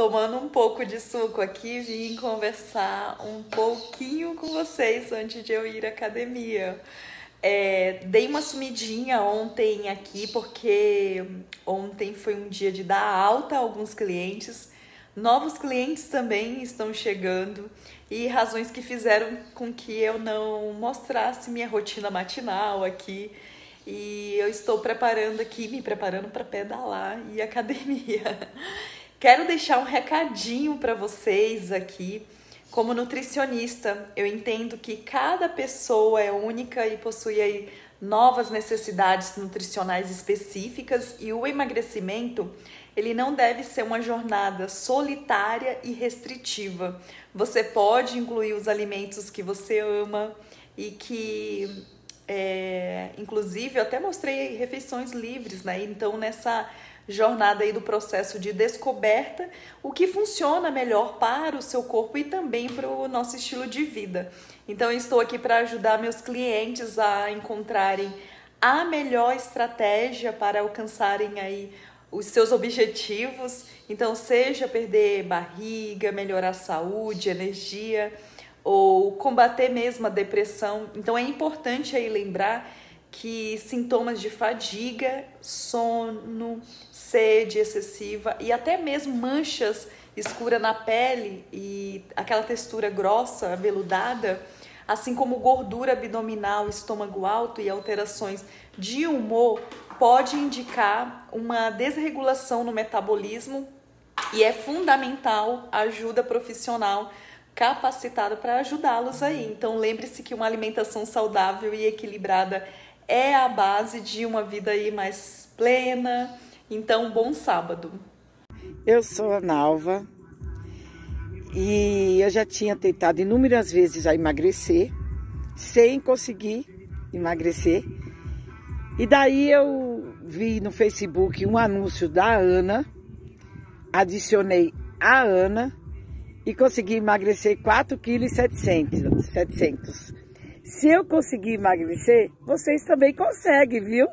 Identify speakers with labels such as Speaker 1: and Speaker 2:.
Speaker 1: tomando um pouco de suco aqui, vim conversar um pouquinho com vocês antes de eu ir à academia. É, dei uma sumidinha ontem aqui, porque ontem foi um dia de dar alta a alguns clientes. Novos clientes também estão chegando e razões que fizeram com que eu não mostrasse minha rotina matinal aqui. E eu estou preparando aqui, me preparando para pedalar e academia. Quero deixar um recadinho para vocês aqui. Como nutricionista, eu entendo que cada pessoa é única e possui aí novas necessidades nutricionais específicas e o emagrecimento, ele não deve ser uma jornada solitária e restritiva. Você pode incluir os alimentos que você ama e que é, inclusive, eu até mostrei refeições livres, né? Então, nessa jornada aí do processo de descoberta, o que funciona melhor para o seu corpo e também para o nosso estilo de vida. Então, estou aqui para ajudar meus clientes a encontrarem a melhor estratégia para alcançarem aí os seus objetivos. Então, seja perder barriga, melhorar a saúde, energia ou combater mesmo a depressão. Então é importante aí lembrar que sintomas de fadiga, sono, sede excessiva e até mesmo manchas escuras na pele e aquela textura grossa, aveludada, assim como gordura abdominal, estômago alto e alterações de humor, pode indicar uma desregulação no metabolismo e é fundamental a ajuda profissional capacitado para ajudá-los aí. Então lembre-se que uma alimentação saudável e equilibrada é a base de uma vida aí mais plena. Então, bom sábado.
Speaker 2: Eu sou a Nalva e eu já tinha tentado inúmeras vezes a emagrecer sem conseguir emagrecer. E daí eu vi no Facebook um anúncio da Ana, adicionei a Ana e consegui emagrecer 4,7 kg. Se eu conseguir emagrecer, vocês também conseguem, viu?